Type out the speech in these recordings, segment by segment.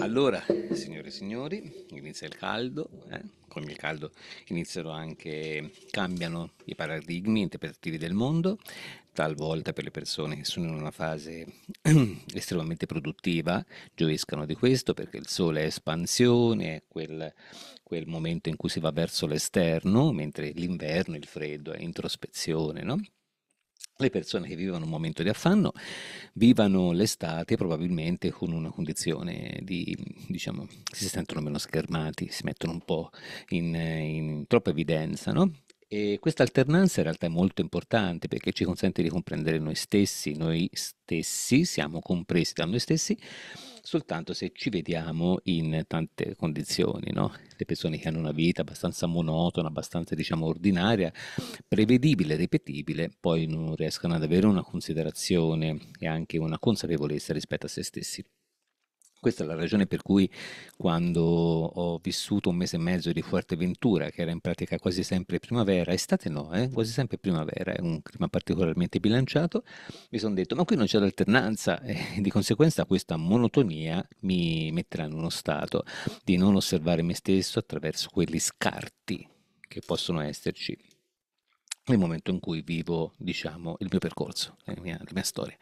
Allora, signore e signori, inizia il caldo, eh? Con il caldo iniziano anche, cambiano i paradigmi interpretativi del mondo, talvolta per le persone che sono in una fase estremamente produttiva gioiscano di questo perché il sole è espansione, è quel, quel momento in cui si va verso l'esterno, mentre l'inverno, il freddo è introspezione, no? Le persone che vivono un momento di affanno vivano l'estate probabilmente con una condizione di, diciamo, si sentono meno schermati, si mettono un po' in, in troppa evidenza, no? E questa alternanza in realtà è molto importante perché ci consente di comprendere noi stessi, noi stessi siamo compresi da noi stessi soltanto se ci vediamo in tante condizioni, no? Le persone che hanno una vita abbastanza monotona, abbastanza diciamo ordinaria, prevedibile, ripetibile, poi non riescono ad avere una considerazione e anche una consapevolezza rispetto a se stessi. Questa è la ragione per cui quando ho vissuto un mese e mezzo di Fuerteventura, che era in pratica quasi sempre primavera, estate no, eh, quasi sempre primavera, è un clima particolarmente bilanciato, mi sono detto ma qui non c'è l'alternanza e di conseguenza questa monotonia mi metterà in uno stato di non osservare me stesso attraverso quegli scarti che possono esserci nel momento in cui vivo, diciamo, il mio percorso, la mia, la mia storia.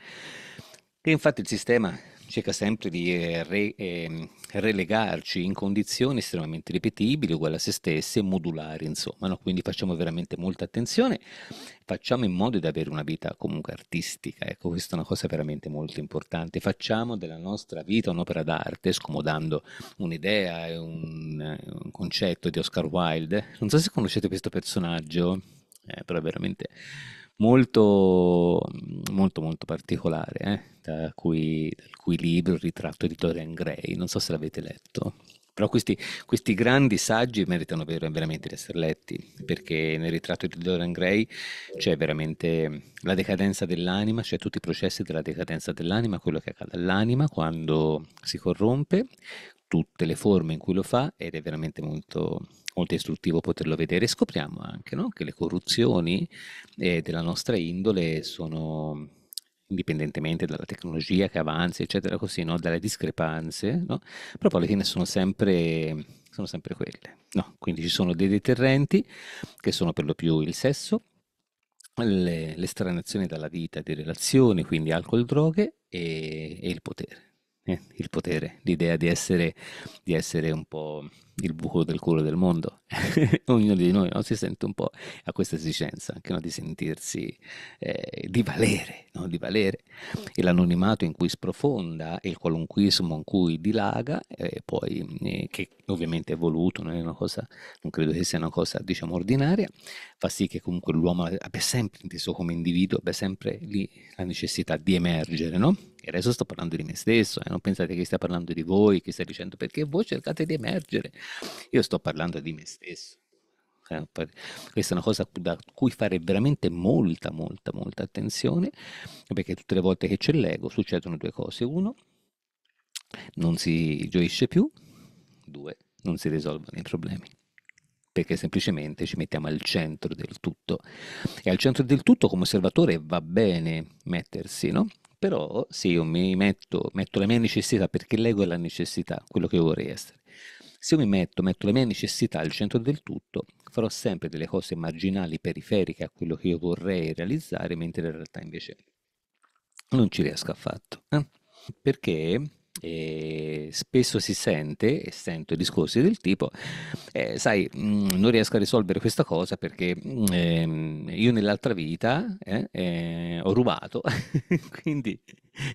E infatti il sistema cerca sempre di eh, re- ehm, relegarci in condizioni estremamente ripetibili, uguali a se stesse, modulari, insomma, no? Quindi facciamo veramente molta attenzione, facciamo in modo di avere una vita comunque artistica, ecco, questa è una cosa veramente molto importante, facciamo della nostra vita un'opera d'arte, scomodando un'idea e un, un concetto di Oscar Wilde. Non so se conoscete questo personaggio, eh, però veramente molto, molto, molto particolare, eh? da cui, dal cui libro il ritratto di Dorian Gray, non so se l'avete letto. Però questi, questi grandi saggi meritano veramente di essere letti, perché nel ritratto di Dorian Gray c'è veramente la decadenza dell'anima, c'è tutti i processi della decadenza dell'anima, quello che accade all'anima quando si corrompe, tutte le forme in cui lo fa ed è veramente molto, molto istruttivo poterlo vedere. Scopriamo anche no, che le corruzioni eh, della nostra indole sono indipendentemente dalla tecnologia che avanza, eccetera, così, no? dalle discrepanze, no? però alla fine sono sempre, sono sempre quelle. No? Quindi ci sono dei deterrenti che sono per lo più il sesso, le, l'estranazione dalla vita di relazioni, quindi alcol, droghe e, e il potere. Eh, il potere, l'idea di essere, di essere un po' il buco del culo del mondo. Ognuno di noi no? si sente un po' a questa esigenza anche no? di sentirsi eh, di valere, no? di valere. E l'anonimato in cui sprofonda e il qualunquismo in cui dilaga, eh, poi eh, che ovviamente è voluto, non è cosa, non credo che sia una cosa diciamo ordinaria, fa sì che comunque l'uomo abbia sempre inteso come individuo, abbia sempre lì la necessità di emergere, no? E adesso sto parlando di me stesso, eh? non pensate che stia parlando di voi, che stia dicendo perché voi cercate di emergere. Io sto parlando di me stesso. Eh, questa è una cosa da cui fare veramente molta, molta, molta attenzione, perché tutte le volte che c'è l'ego succedono due cose. Uno, non si gioisce più, due, non si risolvono i problemi perché semplicemente ci mettiamo al centro del tutto. E al centro del tutto come osservatore va bene mettersi, no? Però se io mi metto, metto le mie necessità, perché l'ego è la necessità, quello che vorrei essere. Se io mi metto, metto le mie necessità al centro del tutto, farò sempre delle cose marginali, periferiche a quello che io vorrei realizzare, mentre in realtà invece non ci riesco affatto. Eh? Perché e spesso si sente, e sento discorsi del tipo, eh, sai, mm, non riesco a risolvere questa cosa perché eh, io nell'altra vita eh, eh, ho rubato, quindi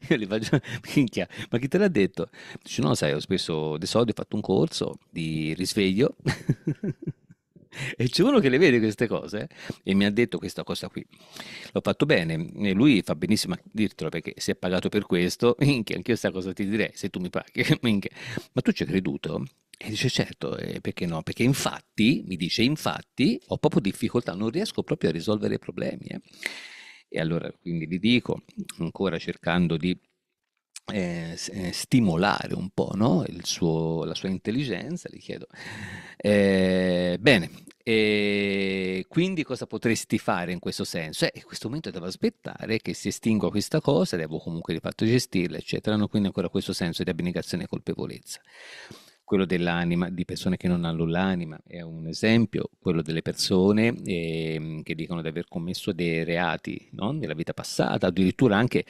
io gli faccio, minchia, ma chi te l'ha detto? Dice, no, sai, ho speso dei soldi, ho fatto un corso di risveglio. E c'è uno che le vede queste cose e mi ha detto questa cosa qui. L'ho fatto bene e lui fa benissimo a dirtelo perché si è pagato per questo, minchia, anche io questa cosa ti direi, se tu mi paghi, minchia. Ma tu ci hai creduto? E dice certo, eh, perché no? Perché infatti, mi dice, infatti ho proprio difficoltà, non riesco proprio a risolvere i problemi. Eh. E allora quindi gli dico, ancora cercando di eh, eh, stimolare un po', no? Suo la sua intelligenza, gli chiedo: "Ehm, bene, E quindi cosa potresti fare in questo senso? Eh, in questo momento devo aspettare che si estingua questa cosa, devo comunque di fatto gestirla, eccetera. Hanno quindi ancora questo senso di abnegazione e colpevolezza. Quello dell'anima, di persone che non hanno l'anima, è un esempio. Quello delle persone eh, che dicono di aver commesso dei reati no? nella vita passata, addirittura anche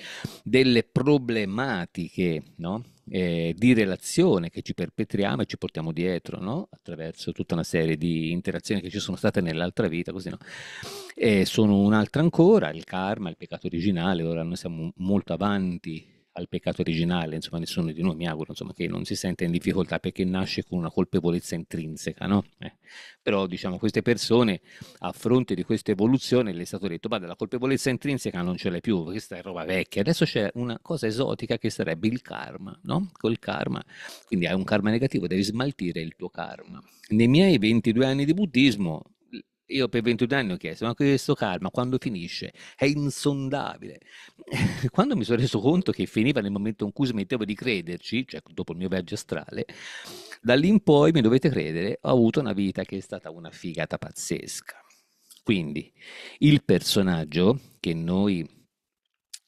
delle problematiche, no? eh, di relazione che ci perpetriamo e ci portiamo dietro, no? attraverso tutta una serie di interazioni che ci sono state nell'altra vita, così no? E sono un'altra ancora, il karma, il peccato originale, ora noi siamo molto avanti al peccato originale, insomma nessuno di noi mi auguro insomma, che non si senta in difficoltà perché nasce con una colpevolezza intrinseca, no? Eh. Però diciamo queste persone a fronte di questa evoluzione le è stato detto, guarda la colpevolezza intrinseca non ce l'hai più, questa è roba vecchia, adesso c'è una cosa esotica che sarebbe il karma, no? Col karma, quindi hai un karma negativo, devi smaltire il tuo karma. Nei miei 22 anni di buddismo io per 22 anni ho chiesto, ma questo karma quando finisce? È insondabile. Quando mi sono reso conto che finiva nel momento in cui smettevo di crederci, cioè dopo il mio viaggio astrale, da lì in poi, mi dovete credere, ho avuto una vita che è stata una figata pazzesca. Quindi il personaggio che noi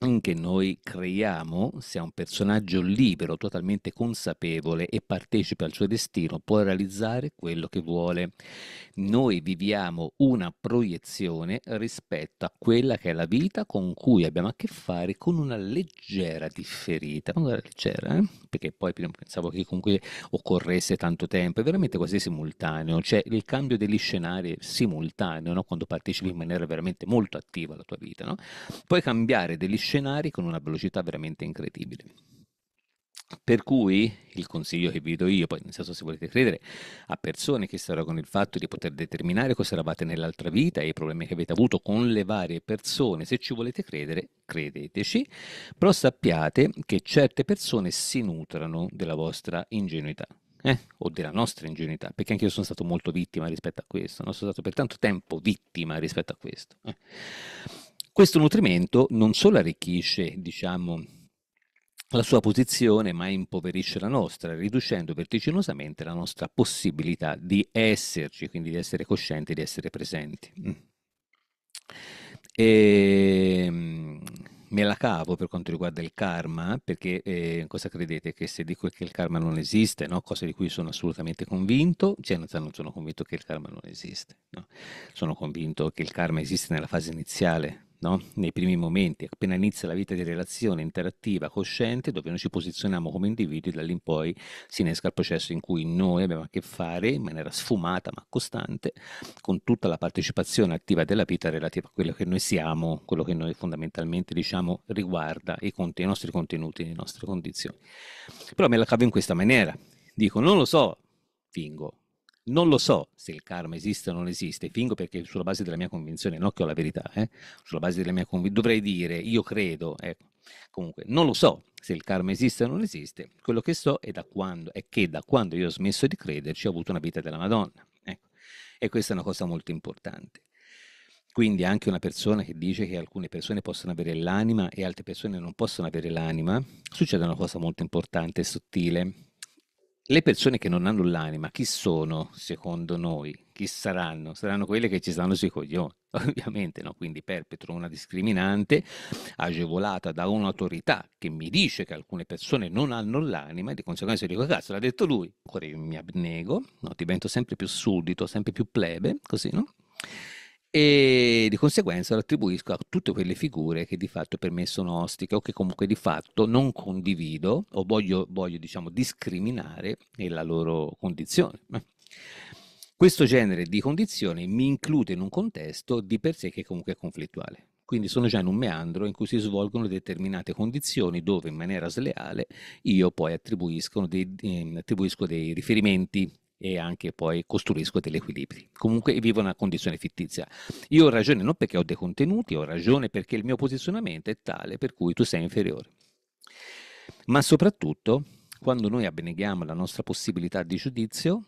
che noi creiamo, è un personaggio libero, totalmente consapevole e partecipa al suo destino, può realizzare quello che vuole. Noi viviamo una proiezione rispetto a quella che è la vita con cui abbiamo a che fare con una leggera differita, una leggera, eh? perché poi prima pensavo che comunque occorresse tanto tempo, è veramente quasi simultaneo, cioè il cambio degli scenari simultaneo, no? quando partecipi in maniera veramente molto attiva alla tua vita, no? puoi cambiare degli scenari scenari con una velocità veramente incredibile. Per cui il consiglio che vi do io, poi nel senso se volete credere, a persone che saranno con il fatto di poter determinare cosa eravate nell'altra vita e i problemi che avete avuto con le varie persone, se ci volete credere, credeteci, però sappiate che certe persone si nutrano della vostra ingenuità. Eh? o della nostra ingenuità, perché anche io sono stato molto vittima rispetto a questo, no? sono stato per tanto tempo vittima rispetto a questo. Eh? Questo nutrimento non solo arricchisce, diciamo, la sua posizione, ma impoverisce la nostra, riducendo vertiginosamente la nostra possibilità di esserci, quindi di essere coscienti, di essere presenti. Mm. E, ehm, me la cavo per quanto riguarda il karma, perché eh, cosa credete? Che se dico che il karma non esiste, no? cosa di cui sono assolutamente convinto, cioè non sono convinto che il karma non esiste, no? sono convinto che il karma esiste nella fase iniziale no? nei primi momenti, appena inizia la vita di relazione interattiva, cosciente, dove noi ci posizioniamo come individui, da lì in poi si innesca il processo in cui noi abbiamo a che fare in maniera sfumata ma costante con tutta la partecipazione attiva della vita relativa a quello che noi siamo, quello che noi fondamentalmente diciamo riguarda i, conti, i nostri contenuti, le nostre condizioni. Però me la cavo in questa maniera, dico non lo so, fingo, non lo so se il karma esiste o non esiste, fingo perché sulla base della mia convinzione, non che ho la verità, eh? sulla base della mia convinzione, dovrei dire io credo, ecco. comunque non lo so se il karma esiste o non esiste, quello che so è, da quando, è che da quando io ho smesso di crederci ho avuto una vita della Madonna, ecco. e questa è una cosa molto importante. Quindi anche una persona che dice che alcune persone possono avere l'anima e altre persone non possono avere l'anima, succede una cosa molto importante e sottile, le persone che non hanno l'anima, chi sono secondo noi? Chi saranno? Saranno quelle che ci stanno sui coglioni, ovviamente, no? Quindi perpetro una discriminante agevolata da un'autorità che mi dice che alcune persone non hanno l'anima e di conseguenza dico, cazzo, l'ha detto lui. Ancora io mi abnego, no? divento sempre più suddito, sempre più plebe, così, no? E di conseguenza lo attribuisco a tutte quelle figure che di fatto per me sono ostiche o che comunque di fatto non condivido o voglio, voglio diciamo, discriminare nella loro condizione. Questo genere di condizioni mi include in un contesto di per sé che comunque è conflittuale. Quindi sono già in un meandro in cui si svolgono determinate condizioni dove in maniera sleale io poi dei, eh, attribuisco dei riferimenti e anche poi costruisco degli equilibri. Comunque vivo una condizione fittizia. Io ho ragione non perché ho dei contenuti, ho ragione perché il mio posizionamento è tale per cui tu sei inferiore. Ma soprattutto quando noi abneghiamo la nostra possibilità di giudizio,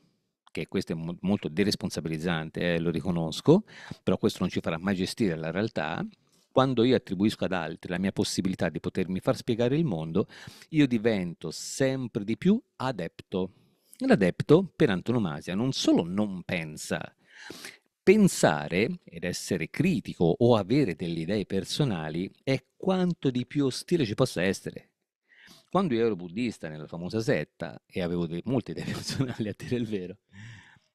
che questo è mo molto deresponsabilizzante, eh, lo riconosco, però questo non ci farà mai gestire la realtà, quando io attribuisco ad altri la mia possibilità di potermi far spiegare il mondo, io divento sempre di più adepto L'adepto, per antonomasia, non solo non pensa, Pensare ed essere critico o avere delle idee personali è quanto di più ostile ci possa essere. Quando io ero buddista nella famosa setta e avevo de- molte idee personali a dire il vero,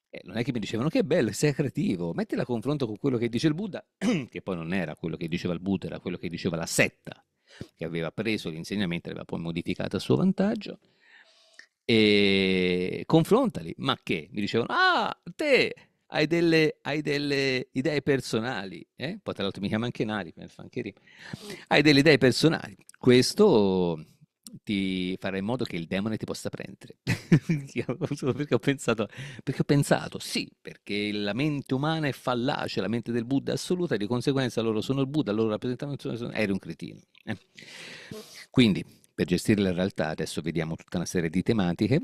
eh, non è che mi dicevano che bello, sei creativo, mettila a confronto con quello che dice il Buddha, che poi non era quello che diceva il Buddha, era quello che diceva la setta, che aveva preso l'insegnamento e aveva poi modificato a suo vantaggio. E confrontali, ma che? Mi dicevano, ah, te hai delle, hai delle idee personali, eh? poi tra l'altro mi chiama anche Nari, hai delle idee personali. Questo ti farà in modo che il demone ti possa prendere. perché, ho pensato, perché ho pensato, sì, perché la mente umana è fallace, la mente del Buddha è assoluta, e di conseguenza loro sono il Buddha, loro rappresentano, eri un cretino. Eh? Quindi, per gestire la realtà, adesso vediamo tutta una serie di tematiche.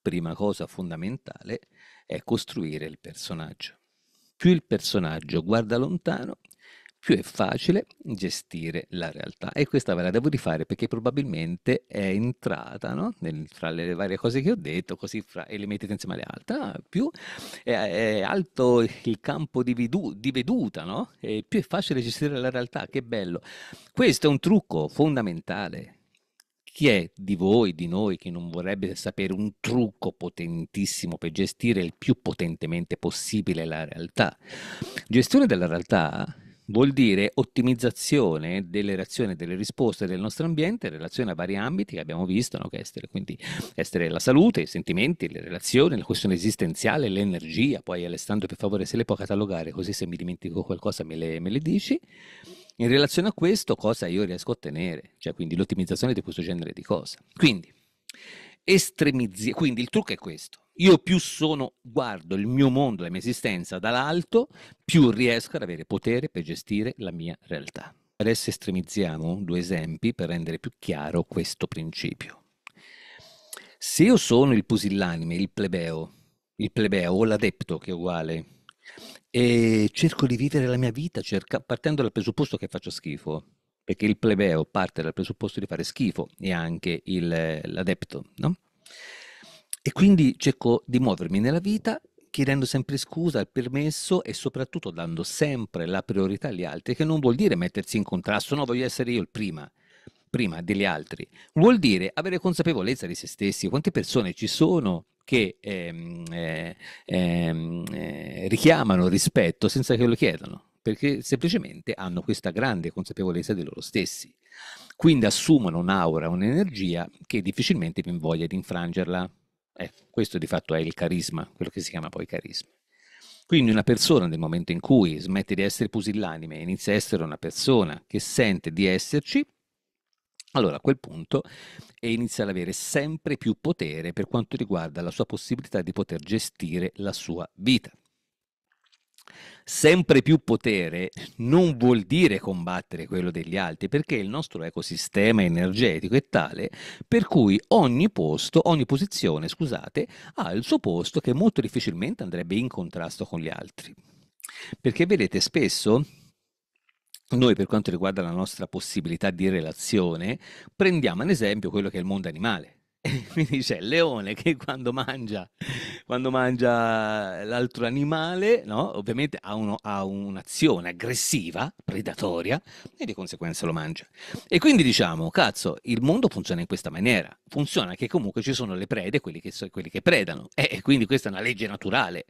Prima cosa fondamentale è costruire il personaggio. Più il personaggio guarda lontano, più è facile gestire la realtà. E questa ve la devo rifare perché probabilmente è entrata no? Nel, fra le varie cose che ho detto, così fra, e le mettete insieme alle altre. Ah, più è, è, alto il campo di, vedu, di veduta, no? Più è facile gestire la realtà. Che bello. Questo è un trucco fondamentale. Chi è di voi, di noi, che non vorrebbe sapere un trucco potentissimo per gestire il più potentemente possibile la realtà? Gestione della realtà vuol dire ottimizzazione delle reazioni e delle risposte del nostro ambiente in relazione a vari ambiti che abbiamo visto, no? che essere, quindi essere la salute, i sentimenti, le relazioni, la questione esistenziale, l'energia, poi Alessandro per favore se le può catalogare così se mi dimentico qualcosa me le, me le dici. In relazione a questo cosa io riesco a ottenere, cioè quindi l'ottimizzazione di questo genere di cose. Quindi, estremizzi- quindi il trucco è questo io più sono, guardo il mio mondo, la mia esistenza dall'alto, più riesco ad avere potere per gestire la mia realtà. Adesso estremizziamo due esempi per rendere più chiaro questo principio. Se io sono il pusillanime, il plebeo, il plebeo o l'adepto che è uguale, e cerco di vivere la mia vita cerca, partendo dal presupposto che faccio schifo, perché il plebeo parte dal presupposto di fare schifo e anche il, l'adepto, no? E quindi cerco di muovermi nella vita chiedendo sempre scusa, il permesso e soprattutto dando sempre la priorità agli altri, che non vuol dire mettersi in contrasto, no, voglio essere io il prima, prima degli altri. Vuol dire avere consapevolezza di se stessi. Quante persone ci sono che ehm, eh, ehm, eh, richiamano rispetto senza che lo chiedano? Perché semplicemente hanno questa grande consapevolezza di loro stessi. Quindi assumono un'aura, un'energia che difficilmente vi invoglia di infrangerla. Eh, questo di fatto è il carisma, quello che si chiama poi carisma. Quindi una persona nel momento in cui smette di essere pusillanime e inizia a essere una persona che sente di esserci, allora a quel punto inizia ad avere sempre più potere per quanto riguarda la sua possibilità di poter gestire la sua vita sempre più potere non vuol dire combattere quello degli altri, perché il nostro ecosistema energetico è tale per cui ogni posto, ogni posizione, scusate, ha il suo posto che molto difficilmente andrebbe in contrasto con gli altri. Perché vedete, spesso noi per quanto riguarda la nostra possibilità di relazione, prendiamo ad esempio quello che è il mondo animale. Quindi c'è il leone che quando mangia, quando mangia l'altro animale, no? ovviamente ha, uno, ha, un'azione aggressiva, predatoria, e di conseguenza lo mangia. E quindi diciamo, cazzo, il mondo funziona in questa maniera. Funziona che comunque ci sono le prede, quelli che, quelli che predano. E quindi questa è una legge naturale.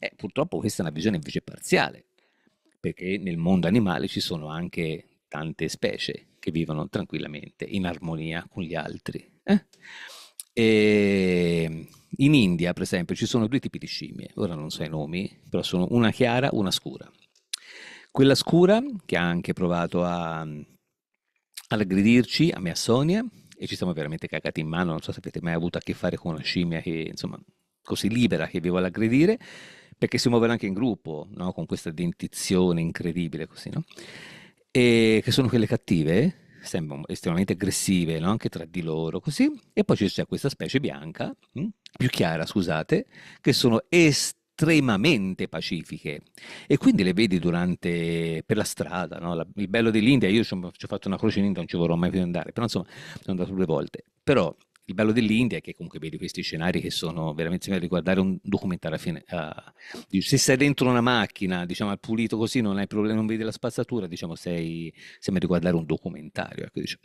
E purtroppo questa è una visione invece parziale, perché nel mondo animale ci sono anche tante specie che vivono tranquillamente in armonia con gli altri. Eh? E in India, per esempio, ci sono due tipi di scimmie, ora non so i nomi, però sono una chiara e una scura. Quella scura, che ha anche provato a, ad aggredirci, a me a Sonia, e ci siamo veramente cagati in mano, non so se avete mai avuto a che fare con una scimmia che, insomma, così libera che vi vuole aggredire, perché si muovono anche in gruppo, no? con questa dentizione incredibile, così, no? E che sono quelle cattive, sembrano estremamente aggressive no? anche tra di loro, così. E poi c'è questa specie bianca? Hm, più chiara, scusate, che sono estremamente pacifiche e quindi le vedi durante per la strada, no? la, il bello dell'India, io ci ho, fatto una croce in India, non ci vorrò mai più andare, però insomma sono andato due volte, però Il bello dell'India è che comunque vedi questi scenari che sono veramente sembra di guardare un documentario a fine. Uh, se sei dentro una macchina, diciamo pulito così, non hai problemi, non vedi la spazzatura, diciamo sei, sembra di guardare un documentario. Ecco, diciamo.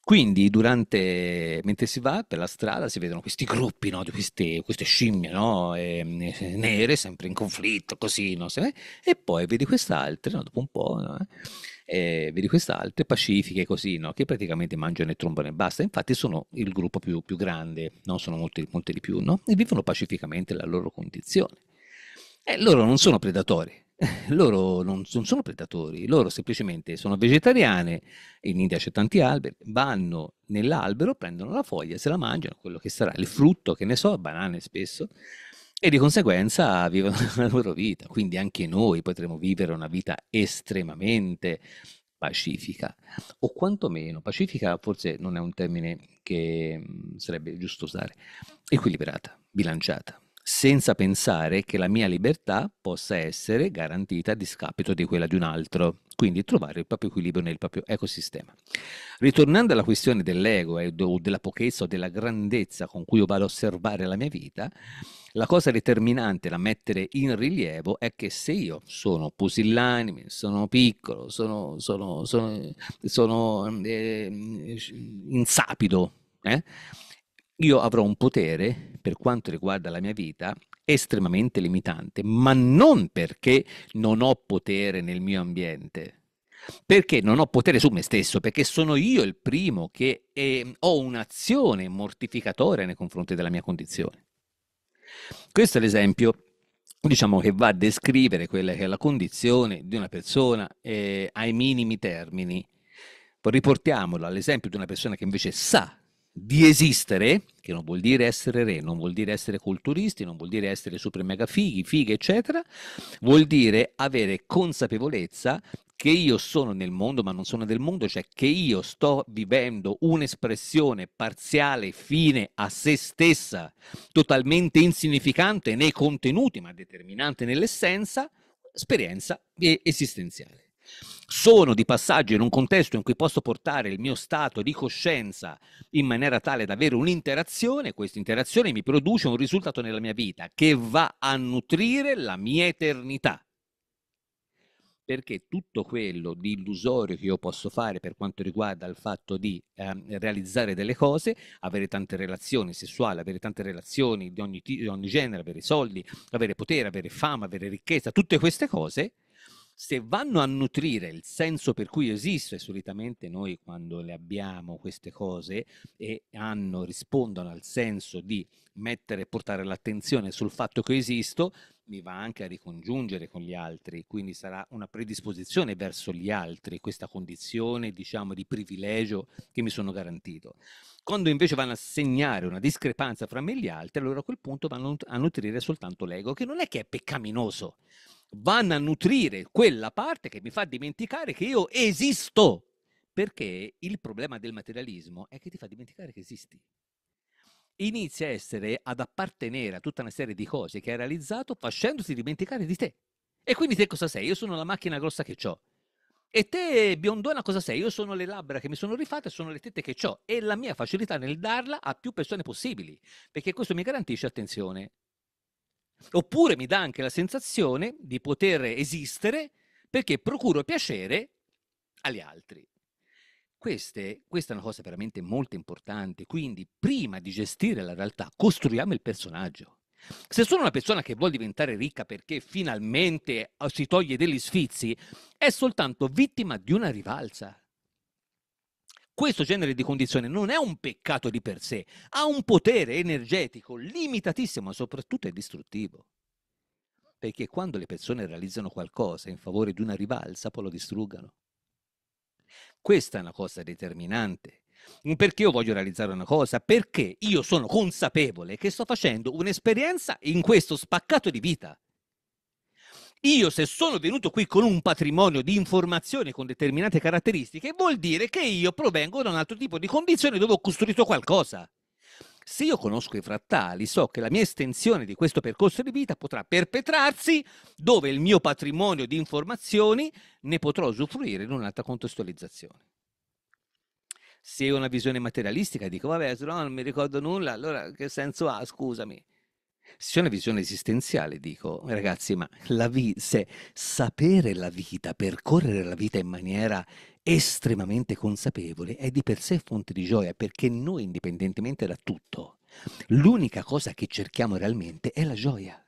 Quindi durante, mentre si va per la strada si vedono questi gruppi no, di queste, queste scimmie no, e, nere, sempre in conflitto, così, no, e poi vedi quest'altre, no, dopo un po', no, eh, vedi quest'altre pacifiche così, no, che praticamente mangiano e trombano e basta. Infatti sono il gruppo più, più grande, no, sono molti, molti di più, no, e vivono pacificamente la loro condizione. E loro non sono predatori, loro non, non, sono predatori, loro semplicemente sono vegetariane, in India c'è tanti alberi, vanno nell'albero, prendono la foglia, se la mangiano, quello che sarà il frutto, che ne so, banane spesso, e di conseguenza vivono la loro vita. Quindi anche noi potremo vivere una vita estremamente pacifica, o quantomeno pacifica forse non è un termine che mm, sarebbe giusto usare, equilibrata, bilanciata senza pensare che la mia libertà possa essere garantita a discapito di quella di un altro, quindi trovare il proprio equilibrio nel proprio ecosistema. Ritornando alla questione dell'ego eh, o della pochezza o della grandezza con cui io vado a osservare la mia vita, la cosa determinante da mettere in rilievo è che se io sono pusillanime, sono piccolo, sono, sono, sono, sono eh, insapido, eh, io avrò un potere, per quanto riguarda la mia vita, estremamente limitante, ma non perché non ho potere nel mio ambiente, perché non ho potere su me stesso, perché sono io il primo che eh, ho un'azione mortificatoria nei confronti della mia condizione. Questo è l'esempio diciamo che va a descrivere quella che è la condizione di una persona eh, ai minimi termini. Riportiamolo all'esempio di una persona che invece sa di esistere, che non vuol dire essere re, non vuol dire essere culturisti, non vuol dire essere super mega fighi, fighe, eccetera, vuol dire avere consapevolezza che io sono nel mondo, ma non sono del mondo, cioè che io sto vivendo un'espressione parziale, fine a se stessa, totalmente insignificante nei contenuti, ma determinante nell'essenza, esperienza esistenziale sono di passaggio in un contesto in cui posso portare il mio stato di coscienza in maniera tale da avere un'interazione, questa interazione mi produce un risultato nella mia vita che va a nutrire la mia eternità. Perché tutto quello di illusorio che io posso fare per quanto riguarda il fatto di eh, realizzare delle cose, avere tante relazioni sessuali, avere tante relazioni di ogni, di ogni genere, avere soldi, avere potere, avere fama, avere ricchezza, tutte queste cose, se vanno a nutrire il senso per cui esiste, solitamente noi quando le abbiamo queste cose e hanno, rispondono al senso di mettere, portare l'attenzione sul fatto che esisto, mi va anche a ricongiungere con gli altri, quindi sarà una predisposizione verso gli altri, questa condizione, diciamo, di privilegio che mi sono garantito. Quando invece vanno a segnare una discrepanza fra me e gli altri, allora a quel punto vanno a nutrire soltanto l'ego, che non è che è peccaminoso, vanno a nutrire quella parte che mi fa dimenticare che io esisto. Perché il problema del materialismo è che ti fa dimenticare che esisti. Inizia a essere ad appartenere a tutta una serie di cose che hai realizzato facendoti dimenticare di te. E quindi te cosa sei? Io sono la macchina grossa che ho. E te, biondona, cosa sei? Io sono le labbra che mi sono rifatte, sono le tette che ho. E la mia facilità nel darla a più persone possibili. Perché questo mi garantisce attenzione. Oppure mi dà anche la sensazione di poter esistere perché procuro piacere agli altri. Queste, questa è una cosa veramente molto importante, quindi prima di gestire la realtà costruiamo il personaggio. Se sono una persona che vuole diventare ricca perché finalmente ah, si toglie degli sfizi, è soltanto vittima di una rivalsa. Questo genere di condizione non è un peccato di per sé, ha un potere energetico limitatissimo, ma soprattutto è distruttivo. Perché quando le persone realizzano qualcosa in favore di una rivalsa, poi lo distruggano. Questa è una cosa determinante. Perché io voglio realizzare una cosa? Perché io sono consapevole che sto facendo un'esperienza in questo spaccato di vita. Io se sono venuto qui con un patrimonio di informazioni con determinate caratteristiche, vuol dire che io provengo da un altro tipo di condizioni dove ho costruito qualcosa. Se io conosco i frattali, so che la mia estensione di questo percorso di vita potrà perpetrarsi dove il mio patrimonio di informazioni ne potrò usufruire in un'altra contestualizzazione. Se ho una visione materialistica dico, vabbè, se no non mi ricordo nulla, allora che senso ha, scusami. Se ho una visione esistenziale dico, ragazzi, ma la vi- se sapere la vita, percorrere la vita in maniera estremamente consapevole è di per sé fonte di gioia, perché noi, indipendentemente da tutto, l'unica cosa che cerchiamo realmente è la gioia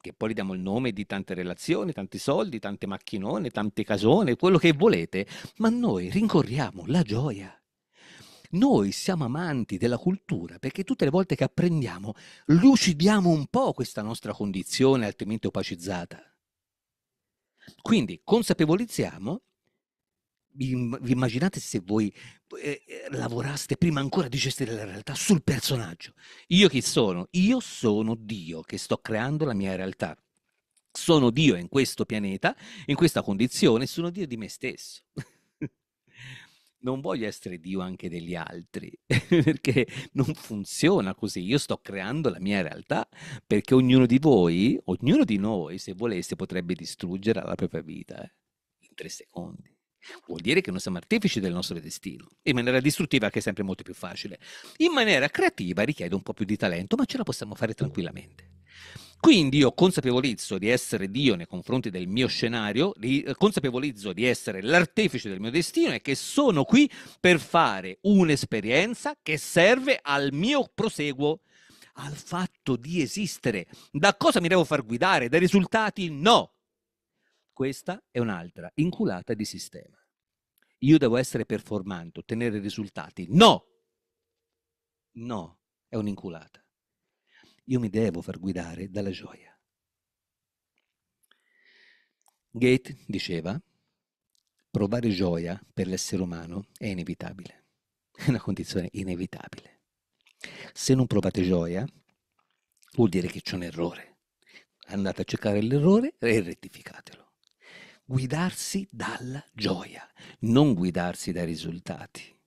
che poi gli diamo il nome di tante relazioni, tanti soldi, tante macchinone, tante casone, quello che volete, ma noi rincorriamo la gioia. Noi siamo amanti della cultura perché tutte le volte che apprendiamo lucidiamo un po' questa nostra condizione altrimenti opacizzata. Quindi consapevolizziamo vi, immaginate se voi eh, eh, lavoraste prima ancora di gestire la realtà sul personaggio. Io chi sono? Io sono Dio che sto creando la mia realtà. Sono Dio in questo pianeta, in questa condizione, sono Dio di me stesso. non voglio essere Dio anche degli altri, perché non funziona così. Io sto creando la mia realtà, perché ognuno di voi, ognuno di noi, se volesse, potrebbe distruggere la propria vita eh, in tre secondi. Vuol dire che non siamo artefici del nostro destino. In maniera distruttiva, che è sempre molto più facile. In maniera creativa richiede un po' più di talento, ma ce la possiamo fare tranquillamente. Quindi io consapevolizzo di essere Dio nei confronti del mio scenario, di, eh, consapevolizzo di essere l'artefice del mio destino e che sono qui per fare un'esperienza che serve al mio proseguo, al fatto di esistere. Da cosa mi devo far guidare? Dai risultati? No. Questa è un'altra inculata di sistema. Io devo essere performante, ottenere risultati. No! No, è un'inculata. Io mi devo far guidare dalla gioia. Goethe diceva, provare gioia per l'essere umano è inevitabile, è una condizione inevitabile. Se non provate gioia, vuol dire che c'è un errore. Andate a cercare l'errore e rettificatelo guidarsi dalla gioia, non guidarsi dai risultati.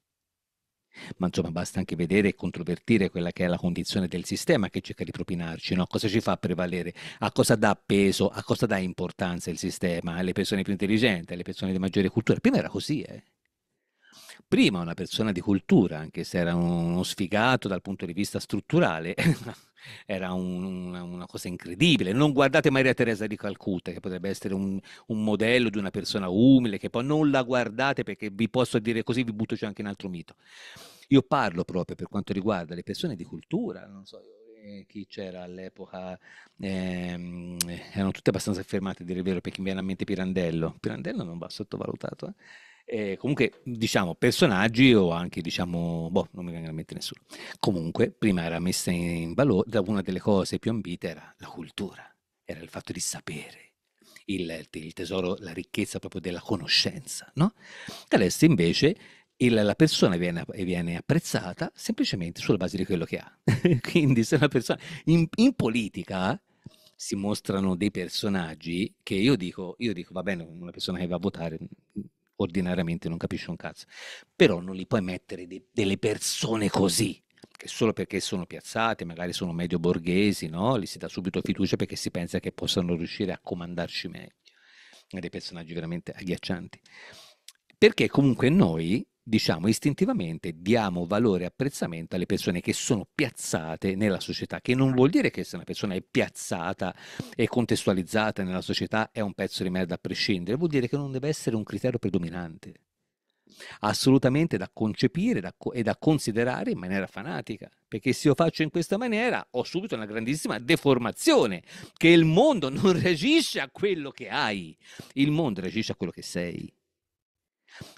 Ma insomma basta anche vedere e controvertire quella che è la condizione del sistema che cerca di propinarci, no? cosa ci fa prevalere, a cosa dà peso, a cosa dà importanza il sistema, alle persone più intelligenti, alle persone di maggiore cultura. Prima era così, eh? Prima una persona di cultura, anche se era uno sfigato dal punto di vista strutturale, era un, una, cosa incredibile. Non guardate Maria Teresa di Calcutta, che potrebbe essere un, un, modello di una persona umile, che poi non la guardate perché vi posso dire così, vi butto anche un altro mito. Io parlo proprio per quanto riguarda le persone di cultura, non so eh, chi c'era all'epoca, ehm, erano tutte abbastanza affermate, a dire il vero, perché mi viene a mente Pirandello. Pirandello non va sottovalutato, eh? Eh, comunque, diciamo, personaggi o anche, diciamo, boh, non mi viene in mente nessuno. Comunque, prima era messa in valore, una delle cose più ambite era la cultura, era il fatto di sapere, il, il tesoro, la ricchezza proprio della conoscenza, no? Adesso invece il, la persona viene, viene, apprezzata semplicemente sulla base di quello che ha. Quindi se una persona in, in politica si mostrano dei personaggi che io dico, io dico, va bene, una persona che va a votare ordinariamente non capisce un cazzo. Però non li puoi mettere de- delle persone così, che solo perché sono piazzate, magari sono medio borghesi, no? Li si dà subito fiducia perché si pensa che possano riuscire a comandarci meglio. Dei personaggi veramente agghiaccianti. Perché comunque noi diciamo istintivamente diamo valore e apprezzamento alle persone che sono piazzate nella società, che non vuol dire che se una persona è piazzata e contestualizzata nella società è un pezzo di merda a prescindere, vuol dire che non deve essere un criterio predominante. Assolutamente da concepire da co- e da considerare in maniera fanatica, perché se io faccio in questa maniera ho subito una grandissima deformazione, che il mondo non reagisce a quello che hai, il mondo reagisce a quello che sei.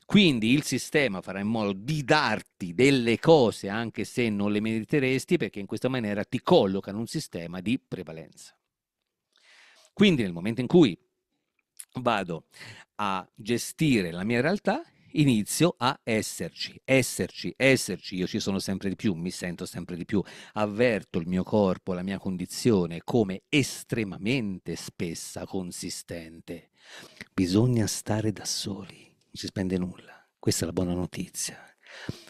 Quindi il sistema farà in modo di darti delle cose anche se non le meriteresti perché in questa maniera ti colloca in un sistema di prevalenza. Quindi nel momento in cui vado a gestire la mia realtà, inizio a esserci, esserci, esserci, io ci sono sempre di più, mi sento sempre di più, avverto il mio corpo, la mia condizione come estremamente spessa, consistente. Bisogna stare da soli non si spende nulla. Questa è la buona notizia.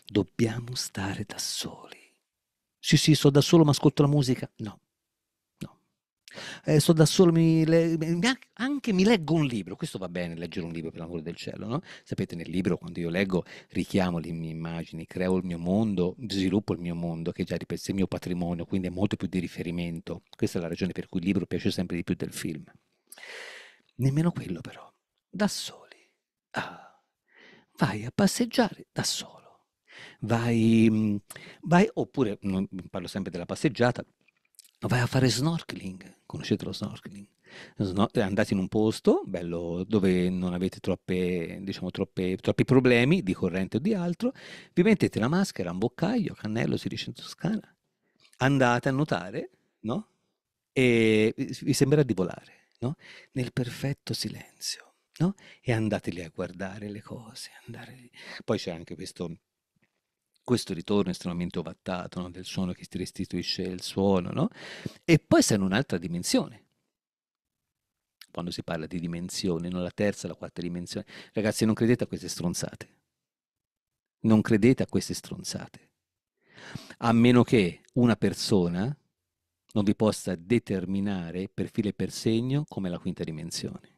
Dobbiamo stare da soli. Sì, sì, sto da solo ma ascolto la musica. No, no. eh, sto da solo, mi le- anche mi leggo un libro, questo va bene, leggere un libro per l'amore del cielo, no? Sapete, nel libro quando io leggo richiamo le mie immagini, creo il mio mondo, sviluppo il mio mondo, che già di per sé è il mio patrimonio, quindi è molto più di riferimento. Questa è la ragione per cui il libro piace sempre di più del film. Nemmeno quello però, da soli. Ah, vai a passeggiare da solo. Vai, mm, vai, oppure, parlo sempre della passeggiata, vai a fare snorkeling. Conoscete lo snorkeling? Sno- andate in un posto bello dove non avete troppe, diciamo, troppe, troppi problemi di corrente o di altro, vi mettete la maschera, un boccaglio, cannello, si dice in Toscana, andate a nuotare, no? E vi sembrerà di volare no? nel perfetto silenzio. No? E andate lì a guardare le cose. Poi c'è anche questo, questo ritorno estremamente ovattato no? del suono che ti restituisce il suono, no? e poi sei in un'altra dimensione. Quando si parla di dimensioni, non la terza, la quarta dimensione. Ragazzi, non credete a queste stronzate. Non credete a queste stronzate. A meno che una persona non vi possa determinare per filo e per segno come la quinta dimensione.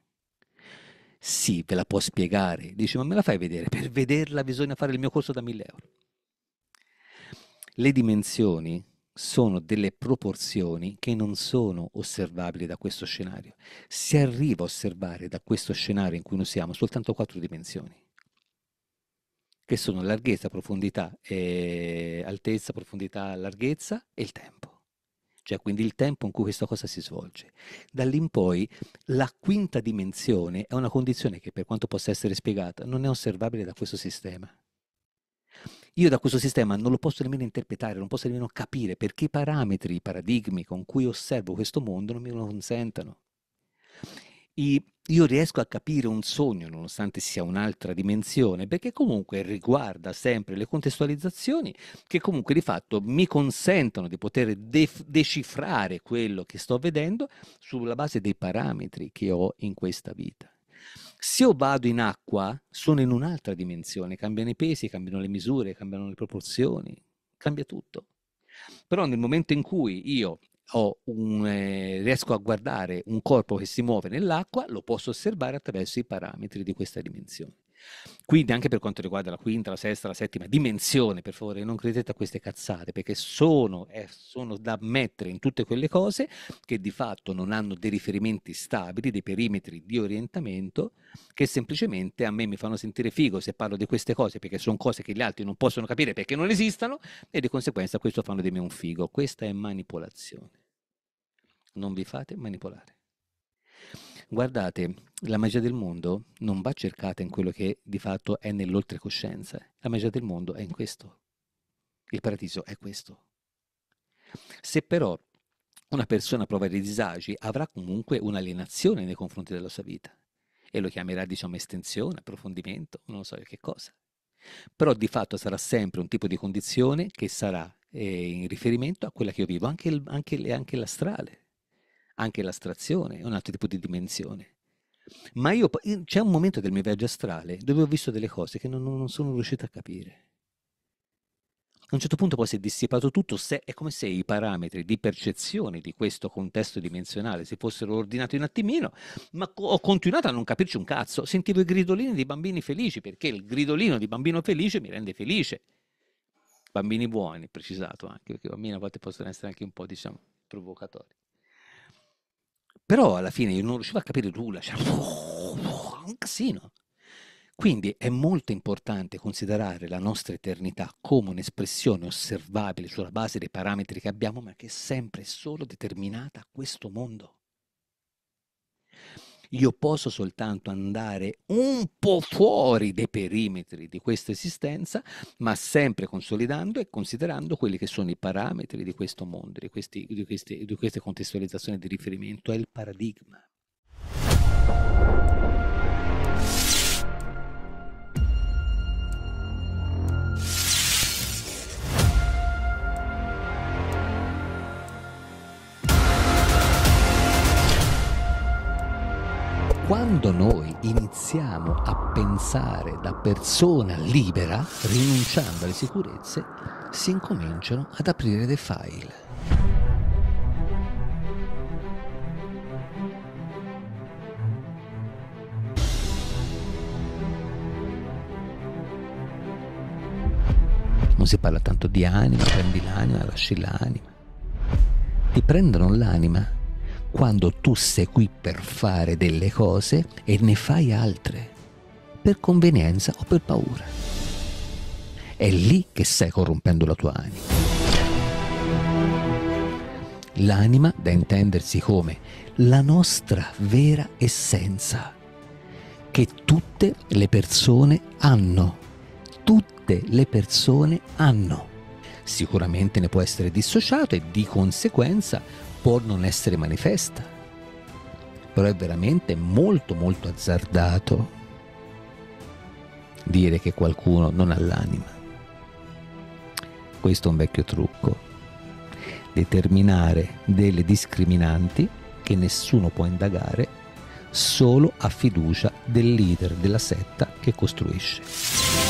Sì, ve la può spiegare. Dice, ma me la fai vedere? Per vederla bisogna fare il mio corso da 1000 euro. Le dimensioni sono delle proporzioni che non sono osservabili da questo scenario. Si arriva a osservare da questo scenario in cui noi siamo soltanto quattro dimensioni, che sono larghezza, profondità, e altezza, profondità, larghezza e il tempo cioè quindi il tempo in cui questa cosa si svolge. Da lì in poi la quinta dimensione è una condizione che per quanto possa essere spiegata non è osservabile da questo sistema. Io da questo sistema non lo posso nemmeno interpretare, non posso nemmeno capire perché i parametri, i paradigmi con cui osservo questo mondo non me lo consentano. Io riesco a capire un sogno nonostante sia un'altra dimensione, perché comunque riguarda sempre le contestualizzazioni che comunque di fatto mi consentono di poter def- decifrare quello che sto vedendo sulla base dei parametri che ho in questa vita. Se io vado in acqua, sono in un'altra dimensione, cambiano i pesi, cambiano le misure, cambiano le proporzioni, cambia tutto. Però nel momento in cui io un, eh, riesco a guardare un corpo che si muove nell'acqua, lo posso osservare attraverso i parametri di questa dimensione. Quindi anche per quanto riguarda la quinta, la sesta, la settima dimensione, per favore non credete a queste cazzate, perché sono, eh, sono da mettere in tutte quelle cose che di fatto non hanno dei riferimenti stabili, dei perimetri di orientamento, che semplicemente a me mi fanno sentire figo se parlo di queste cose, perché sono cose che gli altri non possono capire perché non esistono, e di conseguenza questo fanno di me un figo. Questa è manipolazione. Non vi fate manipolare. Guardate, la magia del mondo non va cercata in quello che di fatto è nell'oltrecoscienza. La magia del mondo è in questo. Il paradiso è questo. Se però una persona prova dei disagi, avrà comunque un'alienazione nei confronti della sua vita e lo chiamerà, diciamo, estensione, approfondimento, non so che cosa. Però di fatto sarà sempre un tipo di condizione che sarà eh, in riferimento a quella che io vivo, anche, il, anche, anche l'astrale anche l'astrazione è un altro tipo di dimensione. Ma io, c'è un momento del mio viaggio astrale dove ho visto delle cose che non, non sono riuscito a capire. A un certo punto poi si è dissipato tutto, se, è come se i parametri di percezione di questo contesto dimensionale si fossero ordinati un attimino, ma ho continuato a non capirci un cazzo. Sentivo i gridolini di bambini felici, perché il gridolino di bambino felice mi rende felice. Bambini buoni, precisato anche, perché i bambini a volte possono essere anche un po', diciamo, provocatori. Però alla fine io non riuscivo a capire nulla, c'era un casino. Quindi è molto importante considerare la nostra eternità come un'espressione osservabile sulla base dei parametri che abbiamo, ma che è sempre solo determinata a questo mondo. Io posso soltanto andare un po' fuori dai perimetri di questa esistenza, ma sempre consolidando e considerando quelli che sono i parametri di questo mondo, di, questi, di, questi, di queste contestualizzazioni di riferimento, è il paradigma. quando noi iniziamo a pensare da persona libera, rinunciando alle sicurezze, si incominciano ad aprire dei file. Non si parla tanto di anima, prendi l'anima, lasci l'anima. Ti prendono l'anima quando tu sei qui per fare delle cose e ne fai altre, per convenienza o per paura. È lì che stai corrompendo la tua anima. L'anima da intendersi come la nostra vera essenza, che tutte le persone hanno. Tutte le persone hanno. Sicuramente ne può essere dissociato e di conseguenza può non essere manifesta. Però è veramente molto molto azzardato dire che qualcuno non ha l'anima. Questo è un vecchio trucco. Determinare delle discriminanti che nessuno può indagare solo a fiducia del leader della setta che costruisce.